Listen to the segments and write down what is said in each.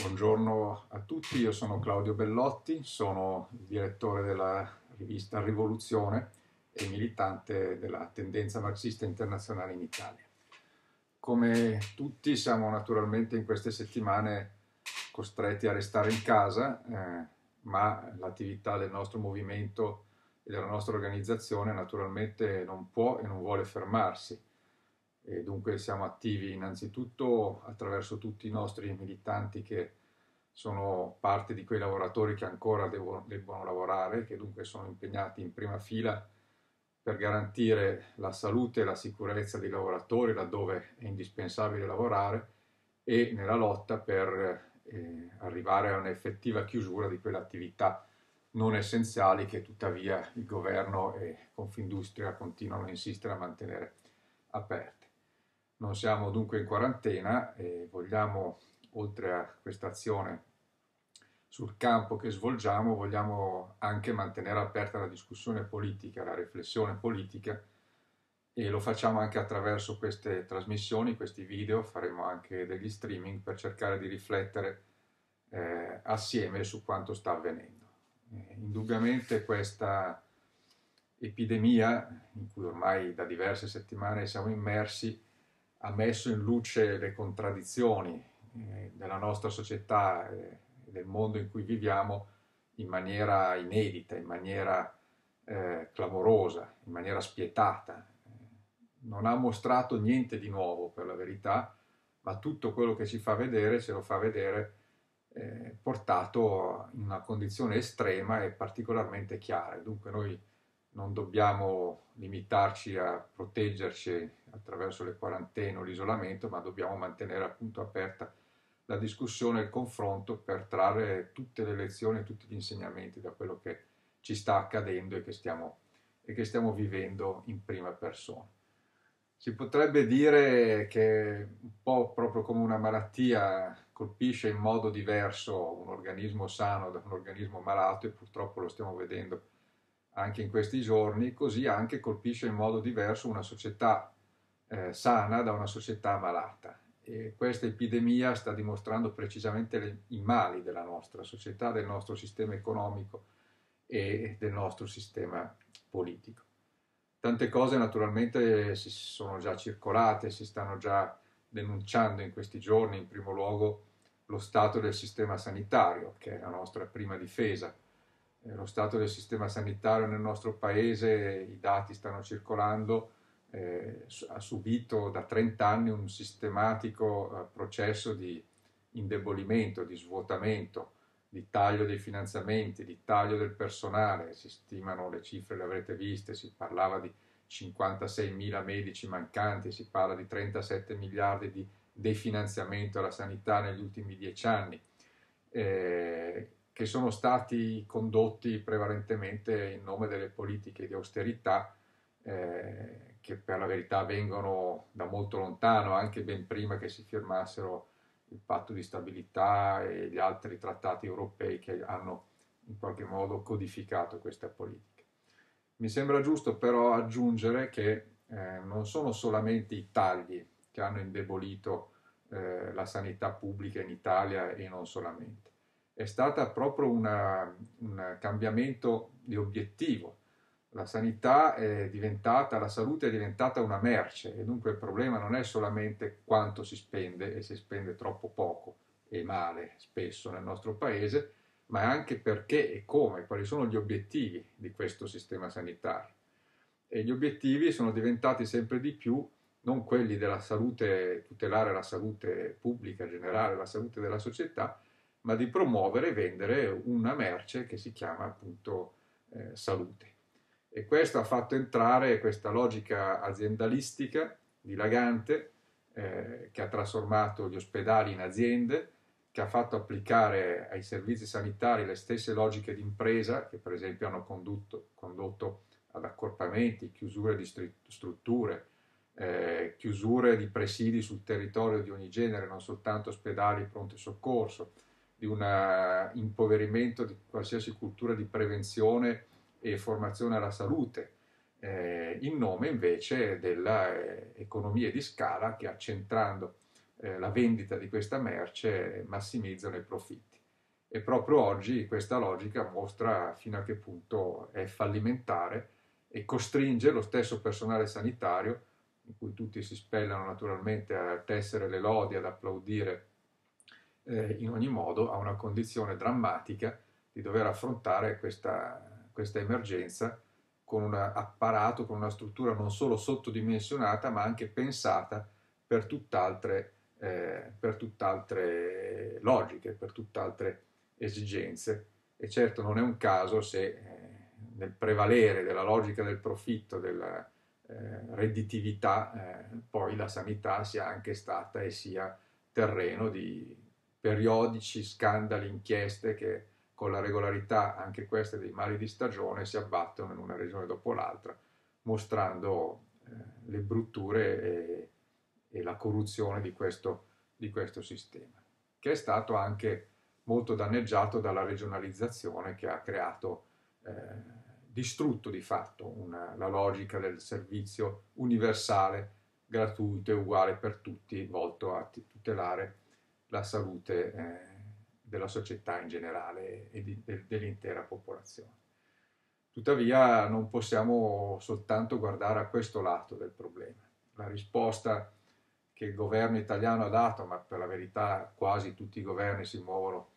Buongiorno a tutti, io sono Claudio Bellotti, sono il direttore della rivista Rivoluzione e militante della tendenza marxista internazionale in Italia. Come tutti siamo naturalmente in queste settimane costretti a restare in casa, eh, ma l'attività del nostro movimento e della nostra organizzazione naturalmente non può e non vuole fermarsi e dunque siamo attivi innanzitutto attraverso tutti i nostri militanti che sono parte di quei lavoratori che ancora devono, debbono lavorare, che dunque sono impegnati in prima fila per garantire la salute e la sicurezza dei lavoratori laddove è indispensabile lavorare e nella lotta per eh, arrivare a un'effettiva chiusura di quelle attività non essenziali che tuttavia il governo e Confindustria continuano a insistere a mantenere aperte. Non siamo dunque in quarantena e vogliamo, oltre a questa azione sul campo che svolgiamo, vogliamo anche mantenere aperta la discussione politica, la riflessione politica e lo facciamo anche attraverso queste trasmissioni, questi video, faremo anche degli streaming per cercare di riflettere eh, assieme su quanto sta avvenendo. Eh, indubbiamente questa epidemia, in cui ormai da diverse settimane siamo immersi, ha messo in luce le contraddizioni eh, della nostra società e del mondo in cui viviamo in maniera inedita, in maniera eh, clamorosa, in maniera spietata. Non ha mostrato niente di nuovo per la verità, ma tutto quello che ci fa vedere ce lo fa vedere eh, portato in una condizione estrema e particolarmente chiara. Dunque noi non dobbiamo limitarci a proteggerci attraverso le quarantene o l'isolamento, ma dobbiamo mantenere appunto aperta la discussione e il confronto per trarre tutte le lezioni e tutti gli insegnamenti da quello che ci sta accadendo e che stiamo, e che stiamo vivendo in prima persona. Si potrebbe dire che un po' proprio come una malattia colpisce in modo diverso un organismo sano da un organismo malato e purtroppo lo stiamo vedendo anche in questi giorni, così anche colpisce in modo diverso una società eh, sana da una società malata. E questa epidemia sta dimostrando precisamente le, i mali della nostra società, del nostro sistema economico e del nostro sistema politico. Tante cose naturalmente si sono già circolate, si stanno già denunciando in questi giorni, in primo luogo lo stato del sistema sanitario, che è la nostra prima difesa lo stato del sistema sanitario nel nostro paese, i dati stanno circolando, eh, ha subito da 30 anni un sistematico eh, processo di indebolimento, di svuotamento, di taglio dei finanziamenti, di taglio del personale, si stimano le cifre, le avrete viste, si parlava di 56 mila medici mancanti, si parla di 37 miliardi di definanziamento alla sanità negli ultimi dieci anni. Eh, che sono stati condotti prevalentemente in nome delle politiche di austerità eh, che per la verità vengono da molto lontano, anche ben prima che si firmassero il patto di stabilità e gli altri trattati europei che hanno in qualche modo codificato questa politica. Mi sembra giusto però aggiungere che eh, non sono solamente i tagli che hanno indebolito eh, la sanità pubblica in Italia e non solamente è stato proprio una, un cambiamento di obiettivo. La sanità è diventata, la salute è diventata una merce e dunque il problema non è solamente quanto si spende e si spende troppo poco e male spesso nel nostro paese, ma anche perché e come, quali sono gli obiettivi di questo sistema sanitario. E gli obiettivi sono diventati sempre di più non quelli della salute, tutelare la salute pubblica generale, la salute della società, ma di promuovere e vendere una merce che si chiama appunto eh, salute. E questo ha fatto entrare questa logica aziendalistica, dilagante, eh, che ha trasformato gli ospedali in aziende, che ha fatto applicare ai servizi sanitari le stesse logiche di impresa che per esempio hanno condotto, condotto ad accorpamenti, chiusure di strutture, eh, chiusure di presidi sul territorio di ogni genere, non soltanto ospedali pronto soccorso, di un impoverimento di qualsiasi cultura di prevenzione e formazione alla salute, eh, in nome invece dell'economia eh, di scala che accentrando eh, la vendita di questa merce massimizzano i profitti. E proprio oggi questa logica mostra fino a che punto è fallimentare e costringe lo stesso personale sanitario, in cui tutti si spellano naturalmente a tessere le lodi, ad applaudire eh, in ogni modo, a una condizione drammatica di dover affrontare questa, questa emergenza con un apparato, con una struttura non solo sottodimensionata, ma anche pensata per tutt'altre, eh, per tutt'altre logiche, per tutt'altre esigenze. E certo non è un caso se eh, nel prevalere della logica del profitto, della eh, redditività, eh, poi la sanità sia anche stata e sia terreno di periodici scandali, inchieste che con la regolarità, anche queste dei mali di stagione, si abbattono in una regione dopo l'altra, mostrando eh, le brutture e, e, la corruzione di questo, di questo sistema, che è stato anche molto danneggiato dalla regionalizzazione che ha creato, eh, distrutto di fatto una, la logica del servizio universale, gratuito e uguale per tutti, volto a tutelare la salute eh, della società in generale e di, de, dell'intera popolazione. Tuttavia non possiamo soltanto guardare a questo lato del problema. La risposta che il governo italiano ha dato, ma per la verità quasi tutti i governi si muovono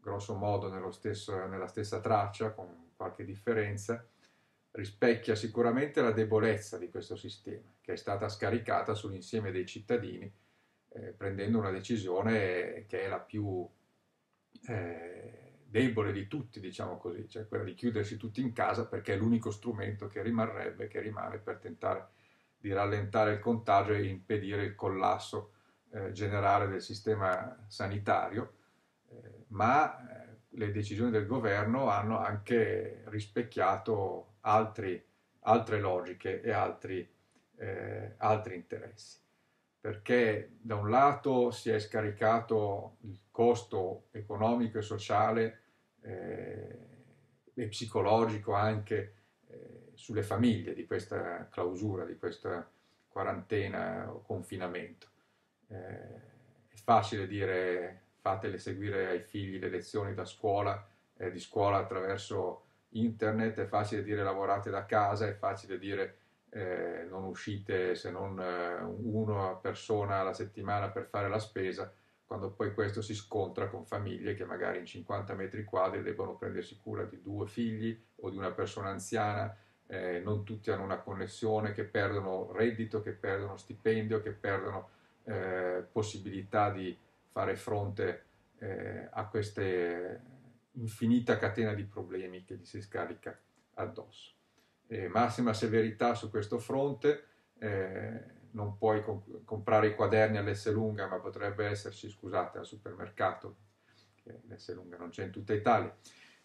grosso modo stesso, nella stessa traccia, con qualche differenza, rispecchia sicuramente la debolezza di questo sistema, che è stata scaricata sull'insieme dei cittadini, eh, prendendo una decisione che è la più eh, debole di tutti, diciamo così, cioè quella di chiudersi tutti in casa perché è l'unico strumento che rimarrebbe, che rimane per tentare di rallentare il contagio e impedire il collasso eh, generale del sistema sanitario, eh, ma eh, le decisioni del governo hanno anche rispecchiato altri, altre logiche e altri, eh, altri interessi perché da un lato si è scaricato il costo economico e sociale eh, e psicologico anche eh, sulle famiglie di questa clausura, di questa quarantena o confinamento. Eh, è facile dire fatele seguire ai figli le lezioni da scuola, eh, di scuola attraverso internet, è facile dire lavorate da casa, è facile dire eh, non uscite se non eh, una persona alla settimana per fare la spesa, quando poi questo si scontra con famiglie che magari in 50 metri quadri debbono prendersi cura di due figli o di una persona anziana, eh, non tutti hanno una connessione, che perdono reddito, che perdono stipendio, che perdono eh, possibilità di fare fronte eh, a questa infinita catena di problemi che gli si scarica addosso eh, massima severità su questo fronte, eh, non puoi comp- comprare i quaderni all'S lunga, ma potrebbe esserci, scusate, al supermercato, che l'S lunga non c'è in tutta Italia,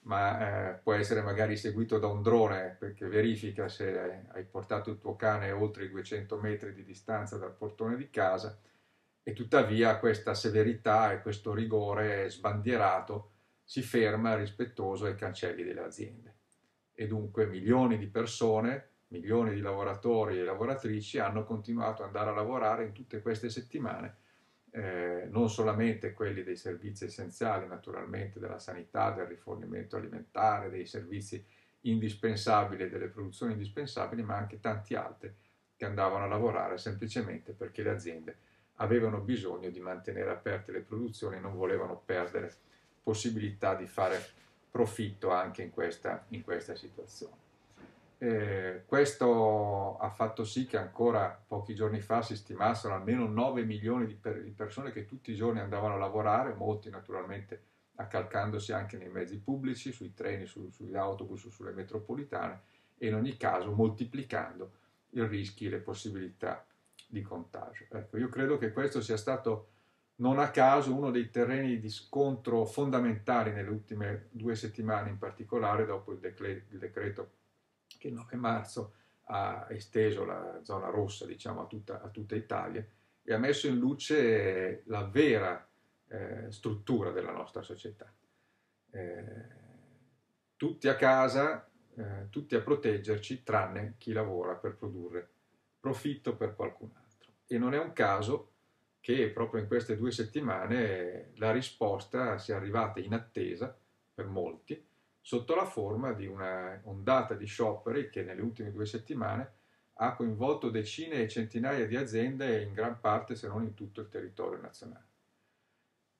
ma eh, può essere magari seguito da un drone perché verifica se hai portato il tuo cane oltre i 200 metri di distanza dal portone di casa e tuttavia questa severità e questo rigore sbandierato si ferma rispettoso ai cancelli delle aziende e dunque milioni di persone, milioni di lavoratori e lavoratrici hanno continuato ad andare a lavorare in tutte queste settimane, eh, non solamente quelli dei servizi essenziali, naturalmente della sanità, del rifornimento alimentare, dei servizi indispensabili, delle produzioni indispensabili, ma anche tanti altri che andavano a lavorare semplicemente perché le aziende avevano bisogno di mantenere aperte le produzioni e non volevano perdere possibilità di fare profitto anche in questa, in questa situazione. Eh, questo ha fatto sì che ancora pochi giorni fa si stimassero almeno 9 milioni di, per, di persone che tutti i giorni andavano a lavorare, molti naturalmente accalcandosi anche nei mezzi pubblici, sui treni, su, sugli autobus, sulle metropolitane e in ogni caso moltiplicando i rischi e le possibilità di contagio. Ecco, io credo che questo sia stato non a caso uno dei terreni di scontro fondamentali nelle ultime due settimane, in particolare dopo il, decre- il decreto che il 9 marzo ha esteso la zona rossa diciamo, a, tutta, a tutta Italia e ha messo in luce la vera eh, struttura della nostra società. Eh, tutti a casa, eh, tutti a proteggerci, tranne chi lavora per produrre profitto per qualcun altro. E non è un caso che proprio in queste due settimane la risposta sia arrivata in attesa per molti, sotto la forma di una ondata di scioperi che nelle ultime due settimane ha coinvolto decine e centinaia di aziende in gran parte, se non in tutto il territorio nazionale.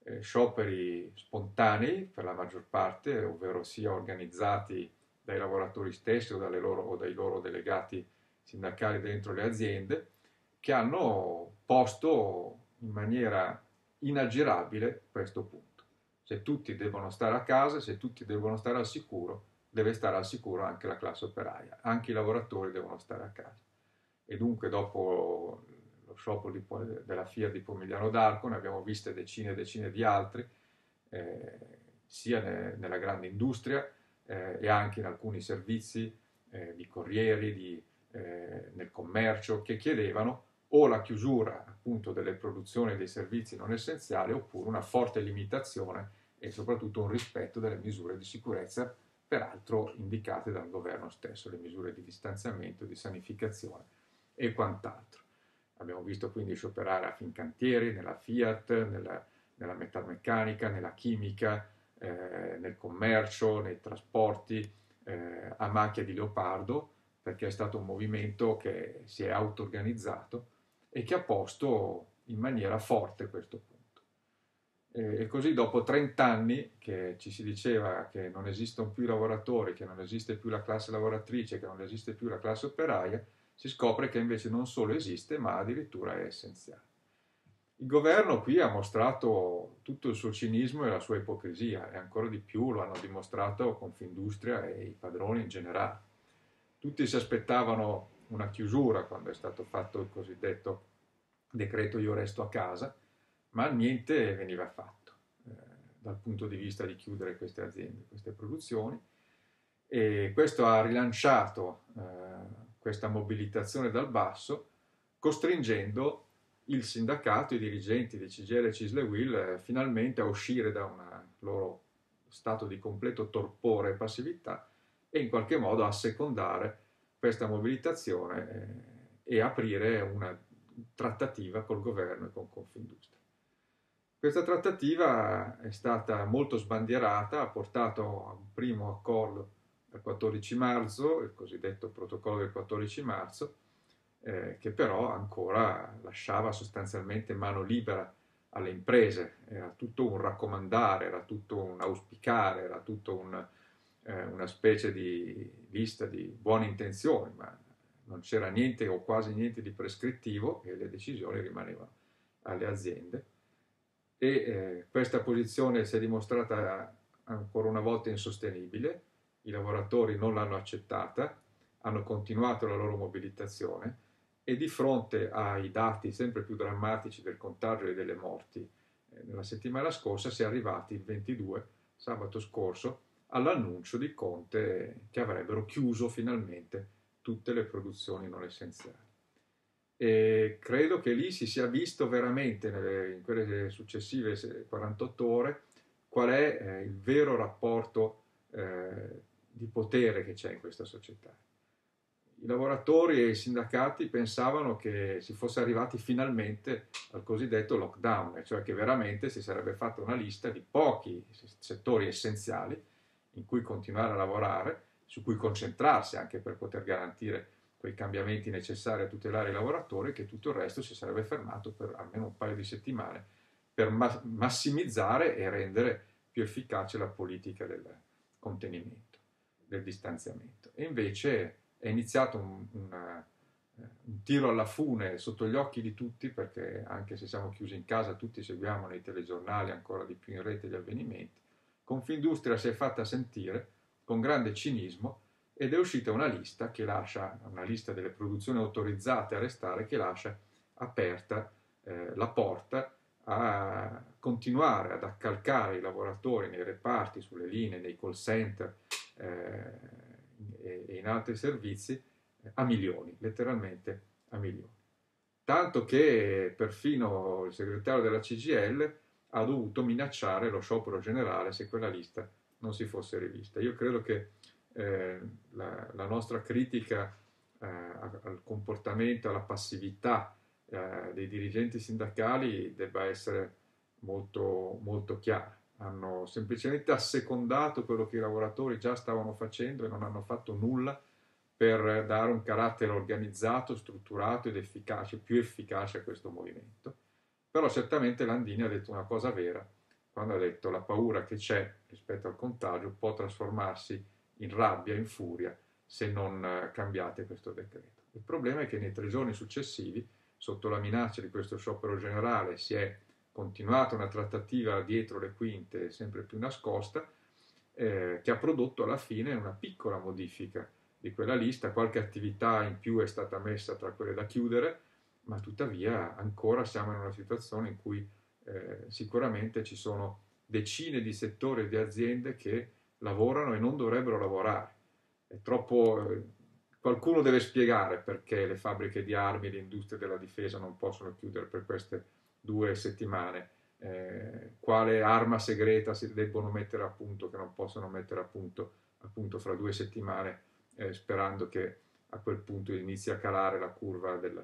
Eh, scioperi spontanei per la maggior parte, ovvero sia organizzati dai lavoratori stessi o, loro, o dai loro delegati sindacali dentro le aziende, che hanno posto in maniera inaggirabile questo punto. Se tutti devono stare a casa, se tutti devono stare al sicuro, deve stare al sicuro anche la classe operaia, anche i lavoratori devono stare a casa. E dunque dopo lo sciopero della Fiat di Pomigliano d'Arco ne abbiamo viste decine e decine di altri, eh, sia ne, nella grande industria eh, e anche in alcuni servizi eh, di corrieri, di, eh, nel commercio, che chiedevano o la chiusura appunto delle produzioni e dei servizi non essenziali oppure una forte limitazione e soprattutto un rispetto delle misure di sicurezza, peraltro indicate dal governo stesso, le misure di distanziamento, di sanificazione e quant'altro. Abbiamo visto quindi scioperare a Fincantieri, nella Fiat, nella, nella metalmeccanica, nella chimica, eh, nel commercio, nei trasporti, eh, a macchia di leopardo, perché è stato un movimento che si è auto-organizzato e che ha posto in maniera forte questo punto. E così dopo 30 anni che ci si diceva che non esistono più i lavoratori, che non esiste più la classe lavoratrice, che non esiste più la classe operaia, si scopre che invece non solo esiste, ma addirittura è essenziale. Il governo qui ha mostrato tutto il suo cinismo e la sua ipocrisia e ancora di più lo hanno dimostrato Confindustria e i padroni in generale. Tutti si aspettavano una chiusura quando è stato fatto il cosiddetto decreto io resto a casa, ma niente veniva fatto eh, dal punto di vista di chiudere queste aziende, queste produzioni. E questo ha rilanciato eh, questa mobilitazione dal basso, costringendo il sindacato, i dirigenti di CGL e Cisle Will eh, finalmente a uscire da un loro stato di completo torpore e passività e in qualche modo a secondare questa mobilitazione eh, e aprire una trattativa col governo e con Confindustria. Questa trattativa è stata molto sbandierata, ha portato a un primo accordo il 14 marzo, il cosiddetto protocollo del 14 marzo, eh, che però ancora lasciava sostanzialmente mano libera alle imprese, era tutto un raccomandare, era tutto un auspicare, era tutto un, eh, una specie di lista di buone intenzioni, ma non c'era niente o quasi niente di prescrittivo e le decisioni rimanevano alle aziende. E eh, questa posizione si è dimostrata ancora una volta insostenibile, i lavoratori non l'hanno accettata, hanno continuato la loro mobilitazione e di fronte ai dati sempre più drammatici del contagio e delle morti eh, nella settimana scorsa si è arrivati il 22, sabato scorso, all'annuncio di Conte che avrebbero chiuso finalmente tutte le produzioni non essenziali. E credo che lì si sia visto veramente nelle, in quelle successive 48 ore qual è eh, il vero rapporto eh, di potere che c'è in questa società. I lavoratori e i sindacati pensavano che si fosse arrivati finalmente al cosiddetto lockdown, cioè che veramente si sarebbe fatta una lista di pochi settori essenziali in cui continuare a lavorare, su cui concentrarsi anche per poter garantire quei cambiamenti necessari a tutelare i lavoratori, che tutto il resto si sarebbe fermato per almeno un paio di settimane per ma- massimizzare e rendere più efficace la politica del contenimento, del distanziamento. E invece è iniziato un, una, un tiro alla fune sotto gli occhi di tutti, perché anche se siamo chiusi in casa, tutti seguiamo nei telegiornali ancora di più in rete gli avvenimenti. Confindustria si è fatta sentire con grande cinismo ed è uscita una lista che lascia, una lista delle produzioni autorizzate a restare che lascia aperta eh, la porta a continuare ad accalcare i lavoratori nei reparti, sulle linee, nei call center, eh, e in altri servizi a milioni, letteralmente a milioni. Tanto che perfino il segretario della CGL ha dovuto minacciare lo sciopero generale se quella lista non si fosse rivista. Io credo che eh, la, la, nostra critica eh, al comportamento, alla passività eh, dei dirigenti sindacali debba essere molto, molto chiara. Hanno semplicemente assecondato quello che i lavoratori già stavano facendo e non hanno fatto nulla per dare un carattere organizzato, strutturato ed efficace, più efficace a questo movimento. Però certamente Landini ha detto una cosa vera quando ha detto la paura che c'è rispetto al contagio può trasformarsi in rabbia, in furia, se non eh, cambiate questo decreto. Il problema è che nei tre giorni successivi, sotto la minaccia di questo sciopero generale, si è continuata una trattativa dietro le quinte sempre più nascosta, eh, che ha prodotto alla fine una piccola modifica di quella lista, qualche attività in più è stata messa tra quelle da chiudere, ma tuttavia ancora siamo in una situazione in cui eh, sicuramente ci sono decine di settori e di aziende che lavorano e non dovrebbero lavorare. Troppo, eh, qualcuno deve spiegare perché le fabbriche di armi e le industrie della difesa non possono chiudere per queste due settimane. Eh, quale arma segreta si debbono mettere a punto che non possono mettere a punto appunto fra due settimane eh, sperando che a quel punto inizi a calare la curva del,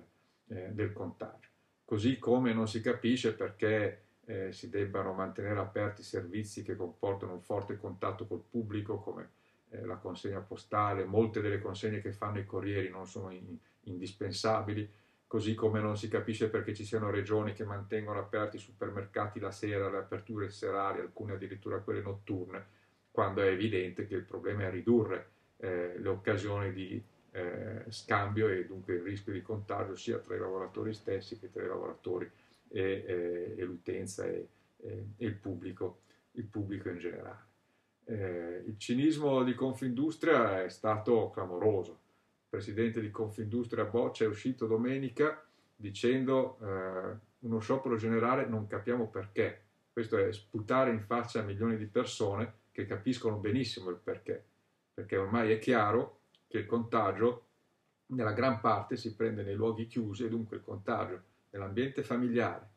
eh, del contagio. Così come non si capisce perché eh, si debbano mantenere aperti servizi che comportano un forte contatto col pubblico, come eh, la consegna postale, molte delle consegne che fanno i corrieri non sono in, indispensabili, così come non si capisce perché ci siano regioni che mantengono aperti i supermercati la sera, le aperture serali, alcune addirittura quelle notturne, quando è evidente che il problema è ridurre eh, le occasioni di eh, scambio e dunque il rischio di contagio sia tra i lavoratori stessi che tra i lavoratori e, e, e l'utenza e, e, il, pubblico, il pubblico in generale. Eh, il cinismo di Confindustria è stato clamoroso. Il presidente di Confindustria Boccia è uscito domenica dicendo eh, uno sciopero generale non capiamo perché. Questo è sputare in faccia a milioni di persone che capiscono benissimo il perché, perché ormai è chiaro che il contagio nella gran parte si prende nei luoghi chiusi e dunque il contagio nell'ambiente familiare,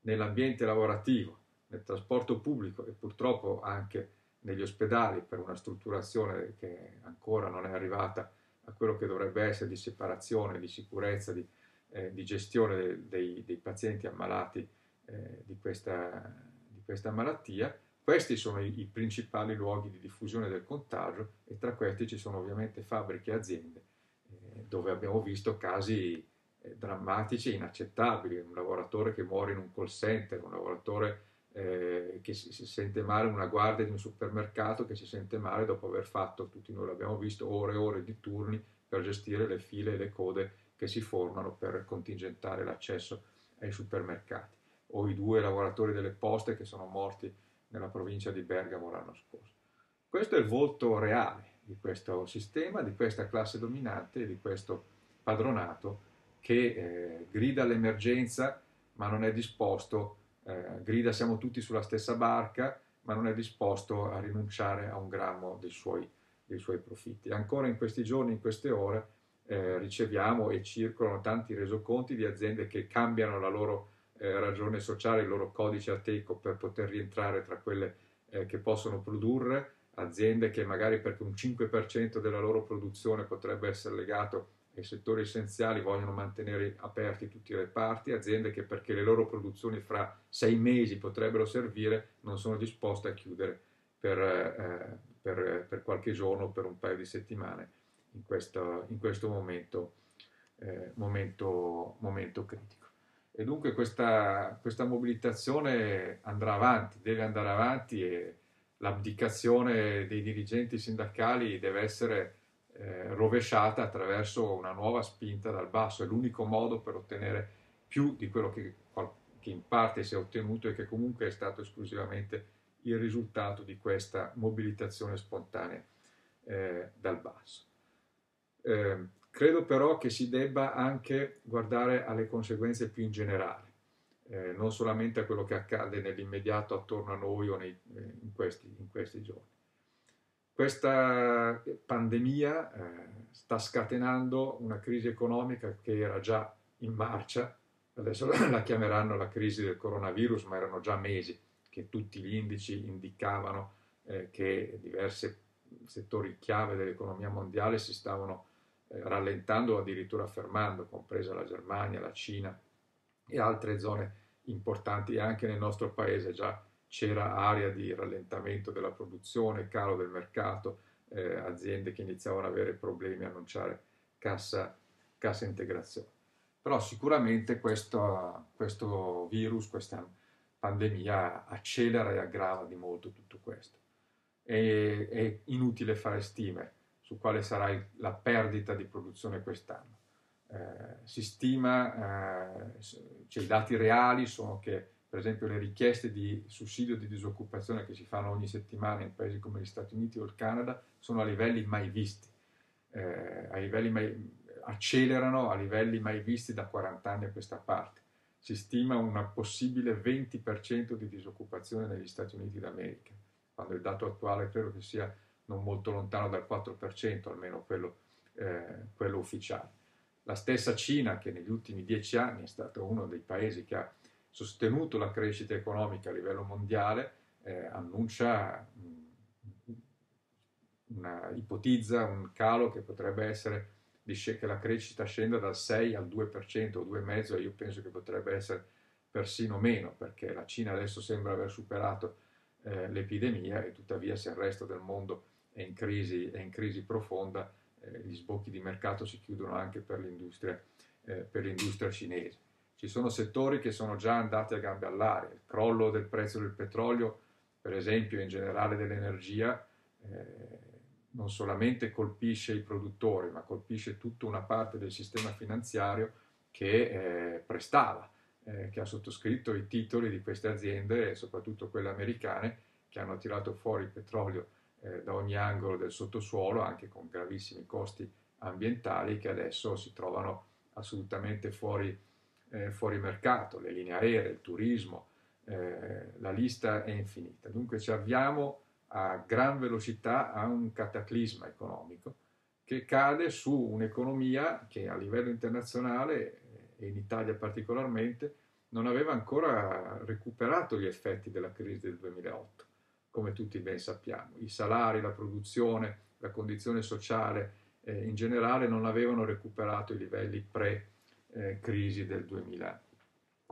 nell'ambiente lavorativo, nel trasporto pubblico e purtroppo anche negli ospedali per una strutturazione che ancora non è arrivata a quello che dovrebbe essere di separazione, di sicurezza, di, eh, di gestione dei, dei, dei, pazienti ammalati eh, di, questa, di questa malattia, questi sono i, principali luoghi di diffusione del contagio e tra questi ci sono ovviamente fabbriche e aziende eh, dove abbiamo visto casi eh, drammatici e inaccettabili, un lavoratore che muore in un call center, un lavoratore eh, che si, si, sente male, una guardia di un supermercato che si sente male dopo aver fatto, tutti noi l'abbiamo visto, ore e ore di turni per gestire le file e le code che si formano per contingentare l'accesso ai supermercati, o i due lavoratori delle poste che sono morti nella provincia di Bergamo l'anno scorso. Questo è il volto reale di questo sistema, di questa classe dominante, di questo padronato che eh, grida all'emergenza ma non è disposto, eh, grida siamo tutti sulla stessa barca, ma non è disposto a rinunciare a un grammo dei suoi, dei suoi profitti. Ancora in questi giorni, in queste ore, eh, riceviamo e circolano tanti resoconti di aziende che cambiano la loro eh, ragione sociale, il loro codice ateco per poter rientrare tra quelle eh, che possono produrre, aziende che magari perché un 5% della loro produzione potrebbe essere legato ai settori essenziali vogliono mantenere aperti tutti i reparti, aziende che perché le loro produzioni fra sei mesi potrebbero servire non sono disposte a chiudere per, eh, per, per qualche giorno, per un paio di settimane in questo, in questo momento, eh, momento, momento critico. E dunque questa, questa mobilitazione andrà avanti, deve andare avanti e l'abdicazione dei dirigenti sindacali deve essere eh, rovesciata attraverso una nuova spinta dal basso. È l'unico modo per ottenere più di quello che, che, in parte si è ottenuto e che comunque è stato esclusivamente il risultato di questa mobilitazione spontanea eh, dal basso. Eh, Credo però che si debba anche guardare alle conseguenze più in generale, eh, non solamente a quello che accade nell'immediato attorno a noi o nei, eh, in, questi, in, questi, giorni. Questa pandemia eh, sta scatenando una crisi economica che era già in marcia, adesso la chiameranno la crisi del coronavirus, ma erano già mesi che tutti gli indici indicavano eh, che diversi settori chiave dell'economia mondiale si stavano eh, rallentando o addirittura fermando, compresa la Germania, la Cina, e altre zone importanti anche nel nostro paese già c'era area di rallentamento della produzione, calo del mercato, eh, aziende che iniziavano ad avere problemi a annunciare cassa, cassa integrazione. Però sicuramente questo, questo virus, questa pandemia accelera e aggrava di molto tutto questo. E, è inutile fare stime su quale sarà il, la perdita di produzione quest'anno. Eh, si stima, eh, cioè i dati reali sono che per esempio le richieste di sussidio di disoccupazione che si fanno ogni settimana in paesi come gli Stati Uniti o il Canada sono a livelli mai visti, eh, a livelli mai, accelerano a livelli mai visti da 40 anni a questa parte. Si stima una possibile 20% di disoccupazione negli Stati Uniti d'America, quando il dato attuale credo che sia non molto lontano dal 4%, almeno quello, eh, quello ufficiale. La stessa Cina, che negli ultimi dieci anni è stato uno dei paesi che ha sostenuto la crescita economica a livello mondiale, eh, annuncia, mm, una, ipotizza un calo che potrebbe essere che la crescita scenda dal 6 al 2% o 2,5% e io penso che potrebbe essere persino meno perché la Cina adesso sembra aver superato eh, l'epidemia e tuttavia se il resto del mondo è in crisi, è in crisi profonda eh, gli sbocchi di mercato si chiudono anche per l'industria, eh, per l'industria cinese. Ci sono settori che sono già andati a gambe all'aria, il crollo del prezzo del petrolio, per esempio, in generale dell'energia, eh, non solamente colpisce i produttori, ma colpisce tutta una parte del sistema finanziario che eh, prestava, eh, che ha sottoscritto i titoli di queste aziende, soprattutto quelle americane, che hanno tirato fuori il petrolio eh, da ogni angolo del sottosuolo, anche con gravissimi costi ambientali, che adesso si trovano assolutamente fuori eh, fuori mercato, le linee aeree, il turismo, eh, la lista è infinita. Dunque ci avviamo a gran velocità a un cataclisma economico che cade su un'economia che a livello internazionale e in Italia particolarmente non aveva ancora recuperato gli effetti della crisi del 2008, come tutti ben sappiamo. I salari, la produzione, la condizione sociale eh, in generale non avevano recuperato i livelli pre eh, del, 2000,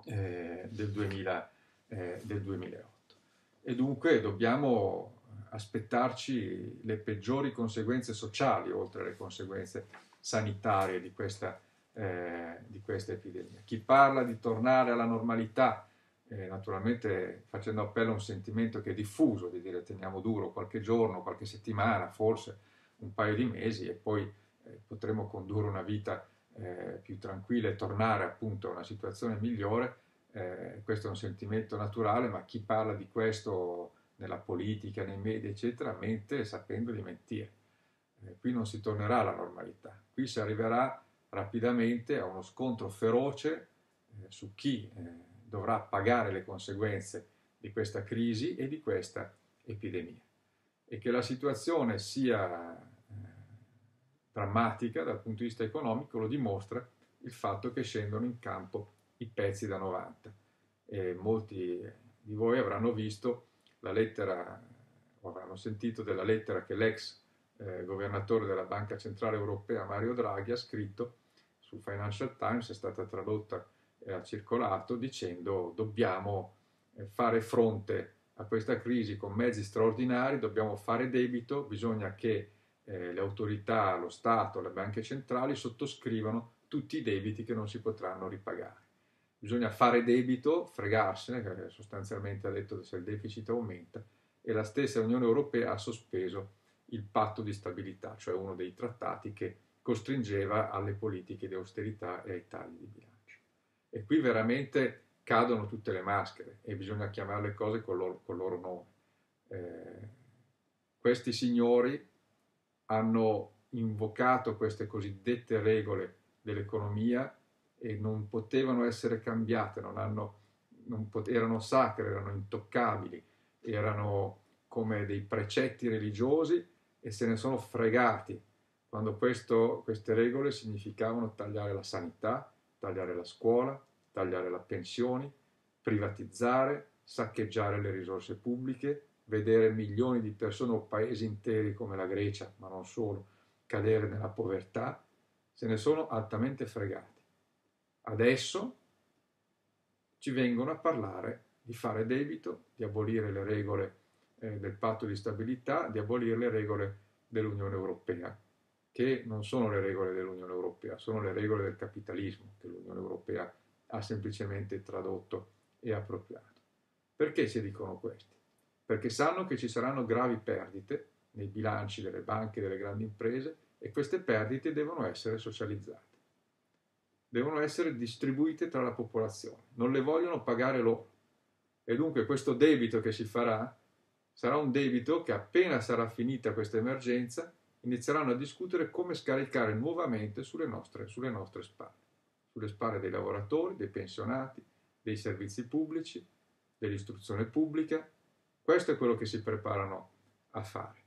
eh, del, 2000, eh, del 2008. E dunque dobbiamo aspettarci le peggiori conseguenze sociali, oltre alle conseguenze sanitarie di questa, eh, di questa epidemia. Chi parla di tornare alla normalità, eh, naturalmente facendo appello a un sentimento che è diffuso, di dire teniamo duro qualche giorno, qualche settimana, forse un paio di mesi e poi eh, potremo condurre una vita eh, più tranquilla e tornare appunto a una situazione migliore, eh, questo è un sentimento naturale, ma chi parla di questo nella politica, nei media, eccetera, mente sapendo di mentire. Eh, qui non si tornerà alla normalità, qui si arriverà rapidamente a uno scontro feroce eh, su chi dovrà pagare le conseguenze di questa crisi e di questa epidemia. E che la situazione sia drammatica dal punto di vista economico lo dimostra il fatto che scendono in campo i pezzi da 90. E molti di voi avranno visto la lettera o avranno sentito della lettera che l'ex eh, governatore della Banca Centrale Europea Mario Draghi ha scritto sul Financial Times, è stata tradotta ha circolato dicendo dobbiamo eh, fare fronte a questa crisi con mezzi straordinari, dobbiamo fare debito, bisogna che eh, le autorità, lo Stato, le banche centrali sottoscrivono tutti i debiti che non si potranno ripagare. Bisogna fare debito, fregarsene, sostanzialmente ha detto se il deficit aumenta, e la stessa Unione Europea ha sospeso il patto di stabilità, cioè uno dei trattati che costringeva alle politiche di austerità e ai tagli di bilancio. E qui veramente cadono tutte le maschere e bisogna chiamare le cose con loro, col loro nome. Eh, questi signori hanno invocato queste cosiddette regole dell'economia e non potevano essere cambiate, non hanno, non pot- erano sacre, erano intoccabili, erano come dei precetti religiosi e se ne sono fregati quando questo, queste regole significavano tagliare la sanità, tagliare la scuola, tagliare le pensioni, privatizzare, saccheggiare le risorse pubbliche, vedere milioni di persone o paesi interi come la Grecia, ma non solo, cadere nella povertà, se ne sono altamente fregati. Adesso ci vengono a parlare di fare debito, di abolire le regole eh, del patto di stabilità, di abolire le regole dell'Unione Europea, che non sono le regole dell'Unione Europea, sono le regole del capitalismo che l'Unione Europea ha semplicemente tradotto e appropriato. Perché si dicono questi? Perché sanno che ci saranno gravi perdite nei bilanci delle banche e delle grandi imprese e queste perdite devono essere socializzate, devono essere distribuite tra la popolazione, non le vogliono pagare loro. E dunque questo debito che si farà sarà un debito che appena sarà finita questa emergenza inizieranno a discutere come scaricare nuovamente sulle nostre, sulle nostre spalle, sulle spalle dei lavoratori, dei pensionati, dei servizi pubblici, dell'istruzione pubblica. Questo è quello che si preparano a fare.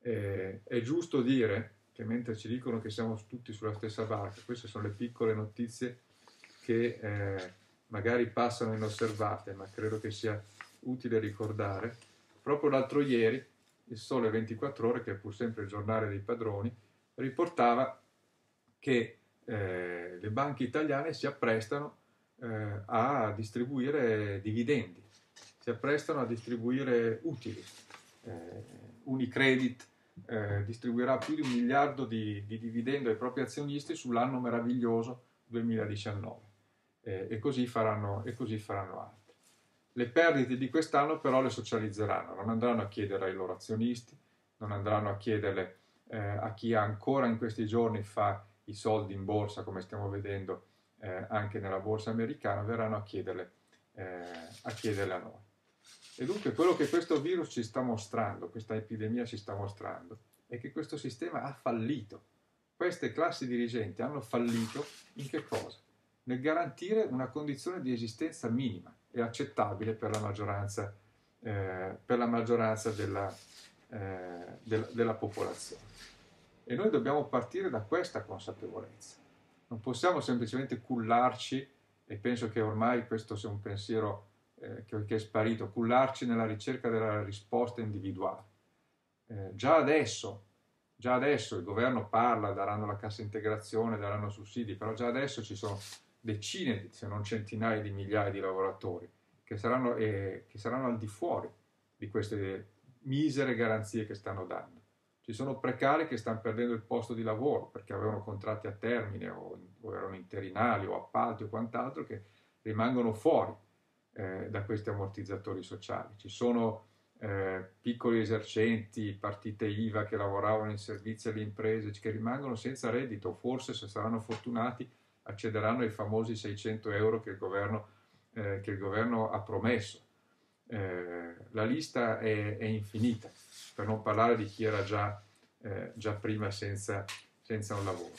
Eh, è giusto dire che mentre ci dicono che siamo tutti sulla stessa barca, queste sono le piccole notizie che eh, magari passano inosservate, ma credo che sia utile ricordare. Proprio l'altro ieri, il Sole 24 Ore, che è pur sempre il giornale dei padroni, riportava che eh, le banche italiane si apprestano eh, a distribuire dividendi, si apprestano a distribuire utili. Eh, Unicredit eh, distribuirà più di un miliardo di, di dividendo ai propri azionisti sull'anno meraviglioso 2019 eh, e, così faranno, e così faranno altri. Le perdite di quest'anno però le socializzeranno, non andranno a chiedere ai loro azionisti, non andranno a chiederle eh, a chi ancora in questi giorni fa i soldi in borsa, come stiamo vedendo eh, anche nella borsa americana, verranno a chiederle, eh, a chiederle a noi. E dunque quello che questo virus ci sta mostrando, questa epidemia ci sta mostrando, è che questo sistema ha fallito. Queste classi dirigenti hanno fallito in che cosa? Nel garantire una condizione di esistenza minima e accettabile per la maggioranza, eh, per la maggioranza della, eh, del, della popolazione. E noi dobbiamo partire da questa consapevolezza. Non possiamo semplicemente cullarci, e penso che ormai questo sia un pensiero eh, che, che, è sparito, cullarci nella ricerca della risposta individuale. Eh, già adesso, già adesso il governo parla, daranno la cassa integrazione, daranno sussidi, però già adesso ci sono decine, se non centinaia di migliaia di lavoratori che saranno, eh, che saranno al di fuori di queste misere garanzie che stanno dando. Ci sono precari che stanno perdendo il posto di lavoro perché avevano contratti a termine o, o erano interinali o appalti o quant'altro che rimangono fuori eh, da questi ammortizzatori sociali. Ci sono eh, piccoli esercenti, partite IVA che lavoravano in servizi alle imprese che rimangono senza reddito, forse se saranno fortunati accederanno ai famosi 600 euro che il governo, eh, che il governo ha promesso. Eh, la lista è, è, infinita, per non parlare di chi era già, eh, già prima senza, senza un lavoro.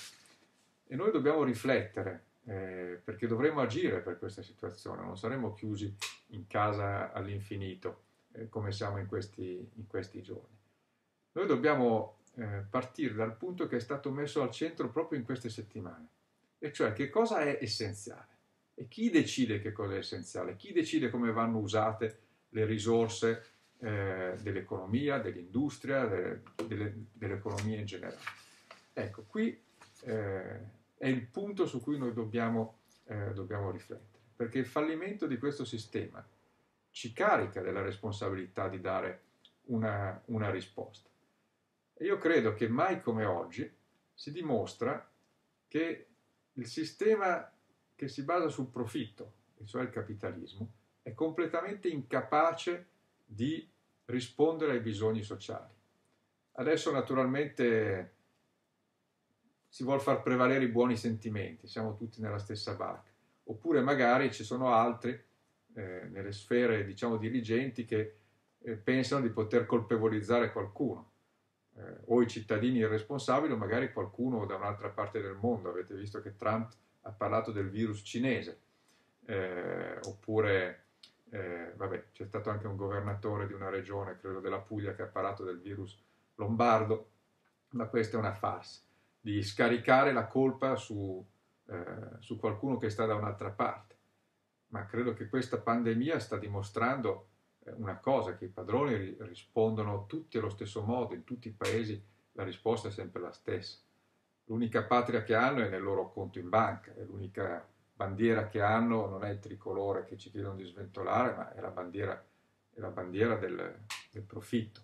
E noi dobbiamo riflettere eh, perché dovremo agire per questa situazione, non saremo chiusi in casa all'infinito eh, come siamo in questi, in questi, giorni. Noi dobbiamo eh, partire dal punto che è stato messo al centro proprio in queste settimane, e cioè che cosa è essenziale e chi decide che cosa è essenziale, chi decide come vanno usate le risorse eh, dell'economia, dell'industria, delle, delle, dell'economia in generale. Ecco, qui eh, è il punto su cui noi dobbiamo, eh, dobbiamo riflettere, perché il fallimento di questo sistema ci carica della responsabilità di dare una, una risposta. E io credo che mai come oggi si dimostra che il sistema che si basa sul profitto, cioè il capitalismo, è completamente incapace di rispondere ai bisogni sociali. Adesso naturalmente si vuole far prevalere i buoni sentimenti, siamo tutti nella stessa barca. Oppure magari ci sono altri eh, nelle sfere, diciamo, dirigenti che eh, pensano di poter colpevolizzare qualcuno, eh, o i cittadini irresponsabili o magari qualcuno da un'altra parte del mondo. Avete visto che Trump ha parlato del virus cinese, eh, oppure, eh, vabbè, c'è stato anche un governatore di una regione, credo della Puglia, che ha parlato del virus lombardo, ma questa è una farsa di scaricare la colpa su, eh, su qualcuno che sta da un'altra parte. Ma credo che questa pandemia sta dimostrando una cosa, che i padroni rispondono tutti allo stesso modo, in tutti i paesi la risposta è sempre la stessa. L'unica patria che hanno è nel loro conto in banca, è l'unica bandiera che hanno non è il tricolore che ci chiedono di sventolare, ma è la bandiera, è la bandiera del, del profitto.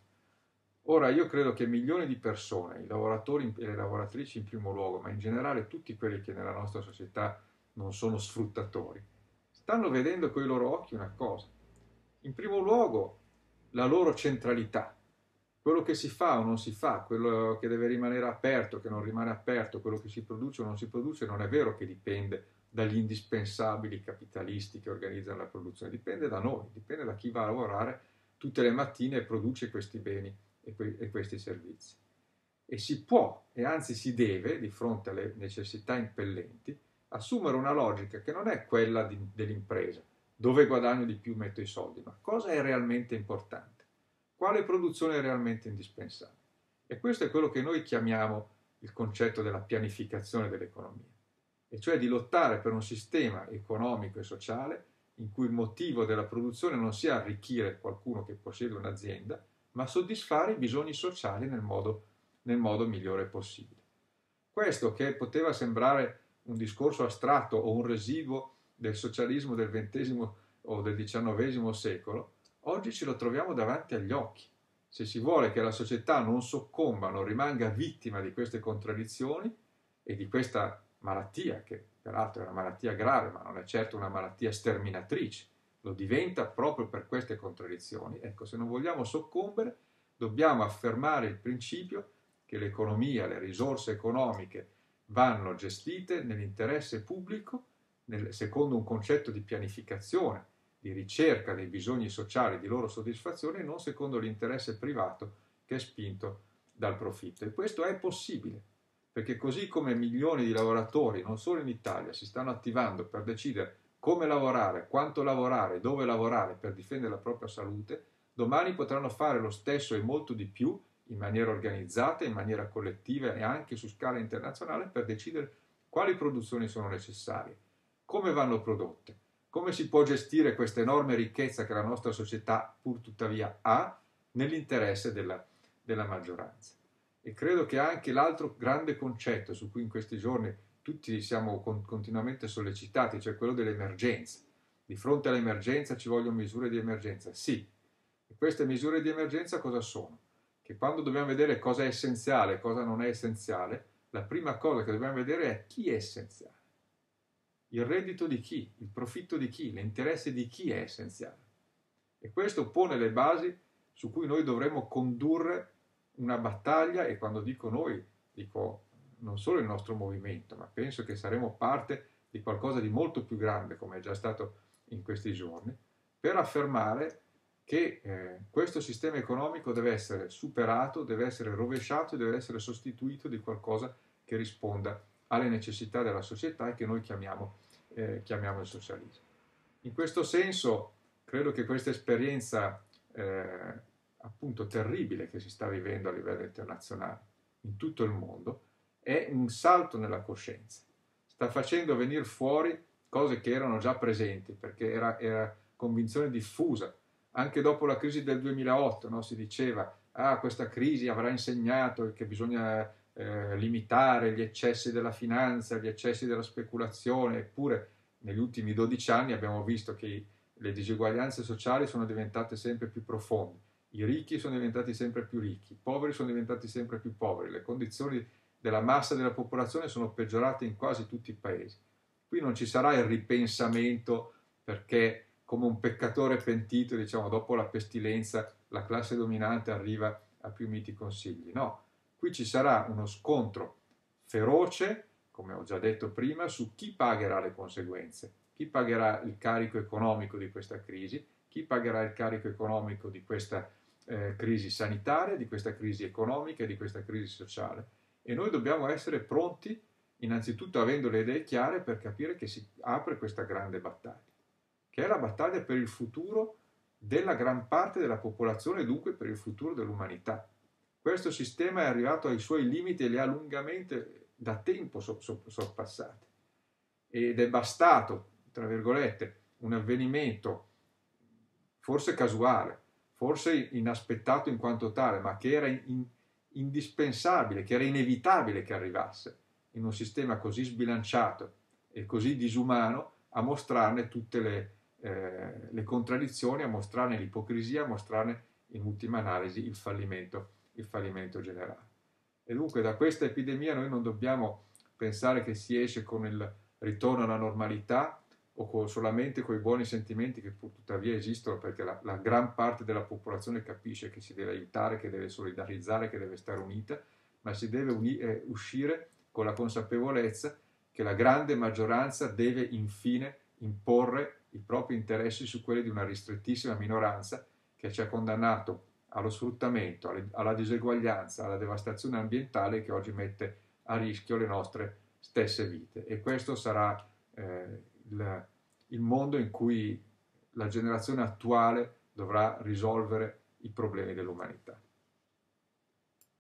Ora io credo che milioni di persone, i lavoratori e le lavoratrici in primo luogo, ma in generale tutti quelli che nella nostra società non sono sfruttatori, stanno vedendo con i loro occhi una cosa. In primo luogo la loro centralità, quello che si fa o non si fa, quello che deve rimanere aperto, che non rimane aperto, quello che si produce o non si produce, non è vero che dipende dagli indispensabili capitalisti che organizzano la produzione, dipende da noi, dipende da chi va a lavorare tutte le mattine e produce questi beni e, que- e questi servizi. E si può, e anzi si deve, di fronte alle necessità impellenti, assumere una logica che non è quella di, dell'impresa, dove guadagno di più metto i soldi, ma cosa è realmente importante, quale produzione è realmente indispensabile. E questo è quello che noi chiamiamo il concetto della pianificazione dell'economia, e cioè di lottare per un sistema economico e sociale in cui il motivo della produzione non sia arricchire qualcuno che possiede un'azienda, ma soddisfare i bisogni sociali nel modo, nel modo migliore possibile. Questo che poteva sembrare un discorso astratto o un residuo del socialismo del XX o del XIX secolo, oggi ce lo troviamo davanti agli occhi. Se si vuole che la società non soccomba, non rimanga vittima di queste contraddizioni e di questa malattia, che peraltro è una malattia grave, ma non è certo una malattia sterminatrice, lo diventa proprio per queste contraddizioni. Ecco, se non vogliamo soccombere, dobbiamo affermare il principio che l'economia, le risorse economiche vanno gestite nell'interesse pubblico, nel, secondo un concetto di pianificazione, di ricerca dei bisogni sociali, di loro soddisfazione, e non secondo l'interesse privato che è spinto dal profitto. E questo è possibile, perché così come milioni di lavoratori, non solo in Italia, si stanno attivando per decidere come lavorare, quanto lavorare, dove lavorare per difendere la propria salute, domani potranno fare lo stesso e molto di più in maniera organizzata, in maniera collettiva e anche su scala internazionale per decidere quali produzioni sono necessarie, come vanno prodotte, come si può gestire questa enorme ricchezza che la nostra società pur tuttavia ha nell'interesse della, della maggioranza. E credo che anche l'altro grande concetto su cui in questi giorni tutti siamo con, continuamente sollecitati, cioè quello dell'emergenza. Di fronte all'emergenza ci vogliono misure di emergenza. Sì, e queste misure di emergenza cosa sono? Che quando dobbiamo vedere cosa è essenziale e cosa non è essenziale, la prima cosa che dobbiamo vedere è chi è essenziale. Il reddito di chi, il profitto di chi, l'interesse di chi è essenziale. E questo pone le basi su cui noi dovremmo condurre una battaglia e quando dico noi, dico non solo il nostro movimento, ma penso che saremo parte di qualcosa di molto più grande, come è già stato in questi giorni, per affermare che eh, questo sistema economico deve essere superato, deve essere rovesciato deve essere sostituito di qualcosa che risponda alle necessità della società e che noi chiamiamo, eh, chiamiamo il socialismo. In questo senso, credo che questa esperienza eh, appunto terribile che si sta vivendo a livello internazionale in tutto il mondo è un salto nella coscienza. Sta facendo venire fuori cose che erano già presenti, perché era, era convinzione diffusa. Anche dopo la crisi del 2008 no, si diceva ah, questa crisi avrà insegnato che bisogna eh, limitare gli eccessi della finanza, gli eccessi della speculazione, eppure negli ultimi 12 anni abbiamo visto che le diseguaglianze sociali sono diventate sempre più profonde, i ricchi sono diventati sempre più ricchi, i poveri sono diventati sempre più poveri, le condizioni della massa della popolazione sono peggiorate in quasi tutti i paesi. Qui non ci sarà il ripensamento perché come un peccatore pentito, diciamo, dopo la pestilenza, la classe dominante arriva a più miti consigli. No, qui ci sarà uno scontro feroce, come ho già detto prima, su chi pagherà le conseguenze, chi pagherà il carico economico di questa crisi, chi pagherà il carico economico di questa eh, crisi sanitaria, di questa crisi economica e di questa crisi sociale? E noi dobbiamo essere pronti, innanzitutto avendo le idee chiare, per capire che si apre questa grande battaglia, che è la battaglia per il futuro della gran parte della popolazione dunque per il futuro dell'umanità. Questo sistema è arrivato ai suoi limiti e li ha lungamente da tempo sorpassati. Ed è bastato, tra virgolette, un avvenimento forse casuale, forse inaspettato in quanto tale, ma che era in, indispensabile, che era inevitabile che arrivasse in un sistema così sbilanciato e così disumano a mostrarne tutte le, eh, le contraddizioni, a mostrarne l'ipocrisia, a mostrarne in ultima analisi il fallimento, il fallimento generale. E dunque da questa epidemia noi non dobbiamo pensare che si esce con il ritorno alla normalità o con, solamente con i buoni sentimenti che tuttavia esistono perché la, la, gran parte della popolazione capisce che si deve aiutare, che deve solidarizzare, che deve stare unita, ma si deve uni, eh, uscire con la consapevolezza che la grande maggioranza deve infine imporre i propri interessi su quelli di una ristrettissima minoranza che ci ha condannato allo sfruttamento, alla diseguaglianza, alla devastazione ambientale che oggi mette a rischio le nostre stesse vite. E questo sarà eh, il, il mondo in cui la generazione attuale dovrà risolvere i problemi dell'umanità.